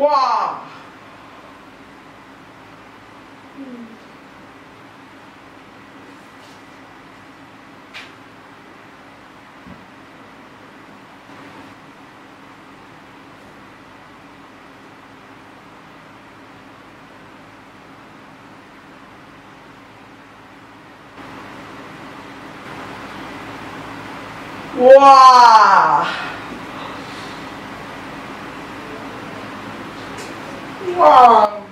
哇！哇！Wow.